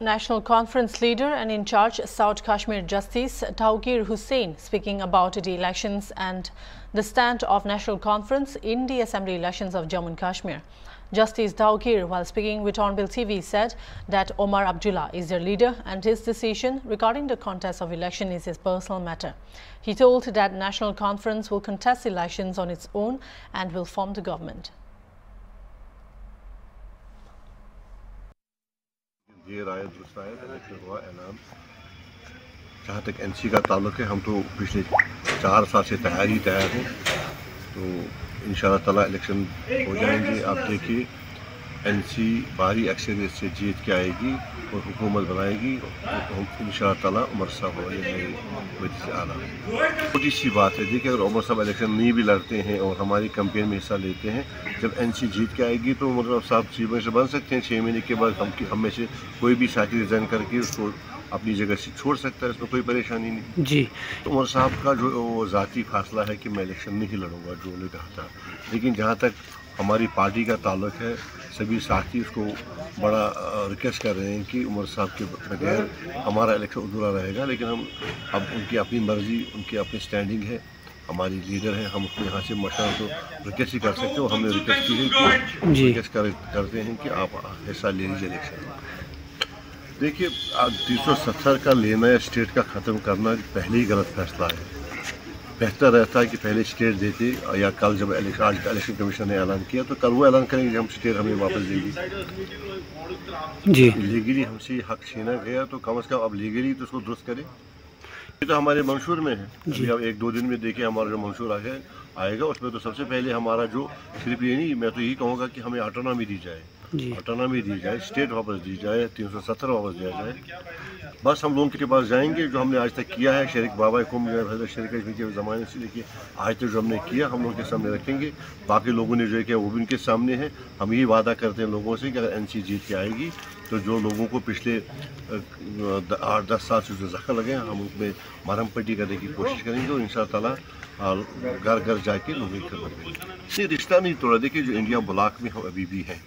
National Conference leader and in charge South Kashmir Justice Tawqir Hussain speaking about the elections and the stand of National Conference in the Assembly elections of Jammu and Kashmir. Justice Tawqir, while speaking with Hornbill TV, said that Omar Abdullah is their leader and his decision regarding the contest of election is his personal matter. He told that National Conference will contest elections on its own and will form the government. देर राय दुरुस्त आया election हुआ ऐलान जहाँ तक NC का ताल्लुक है हम तो पिछले चार साल से तैयार ही तैयार हैं तो इन ताला इलेक्शन हो जाएँगे आप देखिए एनसी बाहरी अक्सरियत से जीत के आएगी और हुकूमत बनाएगी। इन ताला उमर साहब वजह से आना छोटी सी बात है देखिए अगर उमर साहब इलेक्शन नहीं भी लड़ते हैं और हमारी कंपेन में हिस्सा लेते हैं जब एनसी जीत के आएगी तो उमर साहब चीफ मिनिस्टर बन सकते हैं। छः महीने के बाद हम हम में से कोई भी साथी रिजाइन करके उसको अपनी जगह से छोड़ सकता है इसमें कोई परेशानी नहीं। जी। तो उमर साहब का जो वो ज़ाती फासला है कि मैं इलेक्शन नहीं लड़ूँगा जो उन्होंने कहा था। लेकिन जहाँ तक हमारी पार्टी का ताल्लुक है सभी साथी उसको बड़ा रिक्वेस्ट कर रहे हैं कि उमर साहब के बगैर हमारा इलेक्शन अधूरा रहेगा लेकिन हम अब उनकी अपनी मर्ज़ी उनकी अपनी स्टैंडिंग है हमारी लीडर हैं हम उसको यहाँ से मशा तो रिक्वेस्ट ही कर सकते हो हमने रिक्वेस्ट की है कि रिक्वेस्ट कर, करते हैं कि आप हिस्सा ले लीजिए इलेक्शन देखिए तीन सौ सत्तर का लेना स्टेट का ख़त्म करना पहले ही गलत फैसला है। बेहतर रहता है कि पहले स्टेट देते या कल जब आज इलेक्शन कमीशन ने ऐलान किया तो कल वो ऐलान करेंगे हम स्टेट हमें वापस देंगे। जी। लीगली हमसे हक छीना गया तो कम अज़ कम अब लीगली तो उसको दुरुस्त करें। ये तो हमारे मंशूर में है। अभी अब एक दो दिन में देखिए हमारा जो मंशूर आ गया आएगा उसमें तो सबसे पहले हमारा जो सिर्फ़ ये नहीं मैं तो यही कहूँगा कि हमें ऑटोनॉमी दी जाए। ऑटोनॉमी दी जाए स्टेट वापस दी जाए, तीन सौ सत्तर वापस दिया जाए। बस हम लोगों के पास जाएँगे, जो हमने आज तक किया है शरीक बाबा कुम शरीक के ज़माने से देखिए, आज तक जो हमने किया, हम लोगों के सामने रखेंगे। बाकी लोगों ने जो किया, वो भी उनके सामने है। हम यही वादा करते हैं लोगों से कि अगर एन जीत के आएगी तो जो लोगों को पिछले आठ, दस साल से जो जख्म लगे हैं, हम उसमें मरम पट्टी करने की कोशिश करेंगे और इन ताला घर घर जाके लोगों की खबर करेंगे रिश्ता नहीं तोड़ा, देखिए जो इंडिया ब्लॉक में हम अभी भी हैं।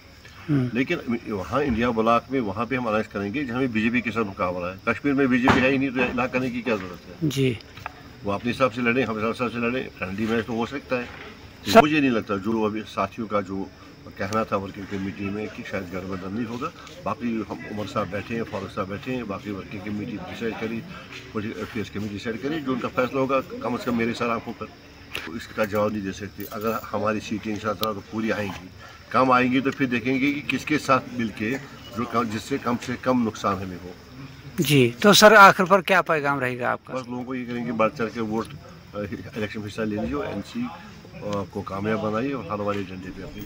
लेकिन वहाँ इंडिया ब्लॉक में वहाँ पे हम अलायंस करेंगे जहाँ बीजेपी के साथ मुकाबला है। कश्मीर में बीजेपी है ही नहीं तो ना करने की क्या ज़रूरत है? जी। वो अपने हिसाब से लड़े हम हिसाब से लड़े फ्रेंडली मैच तो हो सकता है। मुझे नहीं लगता जो अभी साथियों का जो कहना था वर्किंग कमेटी में कि शायद गठबंधन नहीं होगा। बाकी हम उमर साहब बैठे हैं फारूक साहब बैठे हैं बाकी वर्किंग कमेटी डिसाइड करी अफेयर्स कमेटी डिसाइड करी जो उनका फैसला होगा कम अज़ कम मेरे सारा आँखों पर। तो इसका जवाब नहीं दे सकती। अगर हमारी सीटें इन तो पूरी आएँगी। कम आएँगी तो फिर देखेंगे कि किसके साथ मिल के जो जिससे कम से कम नुकसान है। मेरे को जी तो सर आखिर पर क्या पैगाम रहेगा आपका? बस लोगों को ये करेंगे बढ़ चढ़ के वोट इलेक्शन हिस्सा ले लीजिए एन को कामयाब बनाइए और हर वाले एजेंडे पे अपनी